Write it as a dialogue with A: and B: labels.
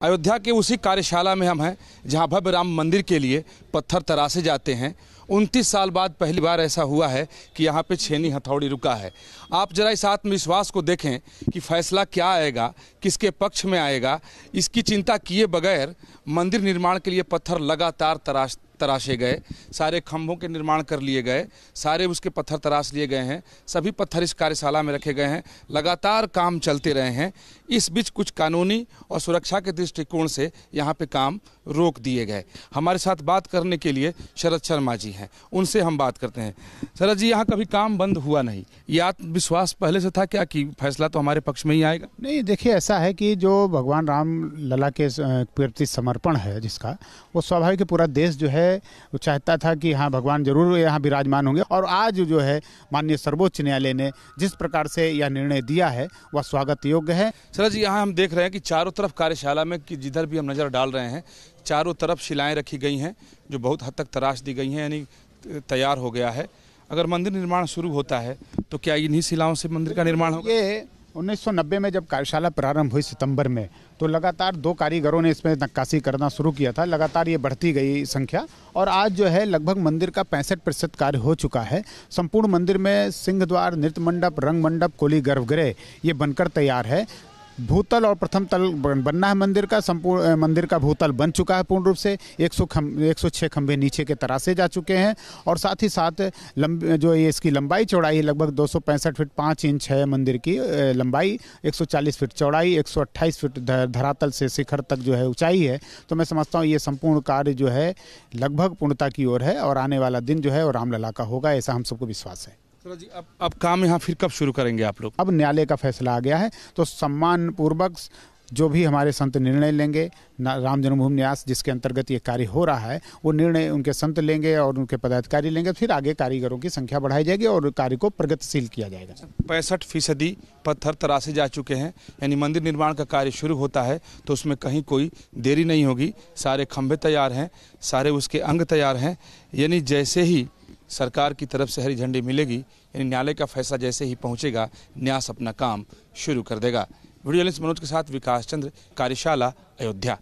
A: अयोध्या के उसी कार्यशाला में हम हैं, जहाँ भव्य राम मंदिर के लिए पत्थर तराशे जाते हैं। उनतीस साल बाद पहली बार ऐसा हुआ है कि यहाँ पे छेनी हथौड़ी रुका है। आप जरा इस आत्मविश्वास को देखें कि फैसला क्या आएगा, किसके पक्ष में आएगा। इसकी चिंता किए बगैर मंदिर निर्माण के लिए पत्थर लगातार तराश तराशे गए, सारे खंभों के निर्माण कर लिए गए, सारे उसके पत्थर तराश लिए गए हैं, सभी पत्थर इस कार्यशाला में रखे गए हैं, लगातार काम चलते रहे हैं, इस बीच कुछ कानूनी और सुरक्षा के दृष्टिकोण से यहाँ पे काम रोक दिए गए। हमारे साथ बात करने के लिए शरद शर्मा जी हैं, उनसे हम बात करते हैं। शरद जी, यहाँ कभी काम बंद हुआ नहीं, ये आत्मविश्वास पहले से था क्या कि फैसला तो हमारे पक्ष में ही आएगा?
B: नहीं, देखिए, ऐसा है कि जो भगवान राम लला के प्रति समर्पण है जिसका, वो स्वाभाविक पूरा देश जो है वो चाहता था कि हाँ भगवान ज़रूर यहाँ विराजमान होंगे। और आज जो है माननीय सर्वोच्च न्यायालय ने जिस प्रकार से यह निर्णय दिया है वह स्वागत योग्य है।
A: शरद जी यहाँ हम देख रहे हैं कि चारों तरफ़ कार्यशाला में कि जिधर भी हम नज़र डाल रहे हैं चारों तरफ़ शिलाएँ रखी गई हैं जो बहुत हद तक तराश दी गई हैं यानी तैयार हो गया है। अगर मंदिर निर्माण शुरू होता है तो क्या इन्हीं शिलाओं से मंदिर का निर्माण होगा?
B: ये 1990 में जब कार्यशाला प्रारंभ हुई सितंबर में तो लगातार दो कारीगरों ने इसमें नक्काशी करना शुरू किया था। लगातार ये बढ़ती गई संख्या और आज जो है लगभग मंदिर का पैंसठ प्रतिशत कार्य हो चुका है। संपूर्ण मंदिर में सिंह द्वार नृत्य मंडप, रंग मंडप, कोली गर्भगृह, ये बनकर तैयार है। भूतल और प्रथम तल बनना है मंदिर का, संपूर्ण मंदिर का भूतल बन चुका है पूर्ण रूप से। 100 खम 106 खंभे नीचे के तरासे जा चुके हैं और साथ ही साथ लंब, जो ये इसकी लंबाई चौड़ाई लगभग दो फीट पाँच इंच है मंदिर की लंबाई। 140 फीट चौड़ाई 128 फीट धरातल से शिखर तक जो है ऊंचाई है। तो मैं समझता हूँ ये संपूर्ण कार्य जो है लगभग पूर्णता की ओर है और आने वाला दिन जो है वो रामलला का होगा, ऐसा हम सबको विश्वास है।
A: जी, अब अब काम यहाँ फिर कब शुरू करेंगे आप लोग?
B: अब न्यायालय का फैसला आ गया है तो सम्मान पूर्वक जो भी हमारे संत निर्णय लेंगे राम जन्मभूमि न्यास जिसके अंतर्गत ये कार्य हो रहा है, वो निर्णय उनके संत लेंगे और उनके पदाधिकारी लेंगे, फिर आगे कारीगरों की संख्या बढ़ाई जाएगी और कार्य को प्रगतिशील किया जाएगा।
A: पैंसठ फ़ीसदी पत्थर तरासे जा चुके हैं, यानी मंदिर निर्माण का कार्य शुरू होता है तो उसमें कहीं कोई देरी नहीं होगी। सारे खंभे तैयार हैं, सारे उसके अंग तैयार हैं, यानी जैसे ही सरकार की तरफ़ से हरी झंडी मिलेगी, यानी न्यायालय का फैसला जैसे ही पहुंचेगा, न्यास अपना काम शुरू कर देगा। वीडियो मनोज के साथ विकास चंद्र कार्यशाला अयोध्या।